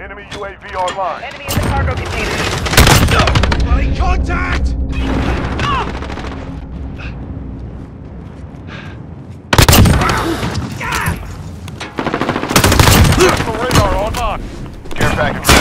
Enemy UAV online. Enemy in the cargo container. Bloody contact! Missile radar online. Care package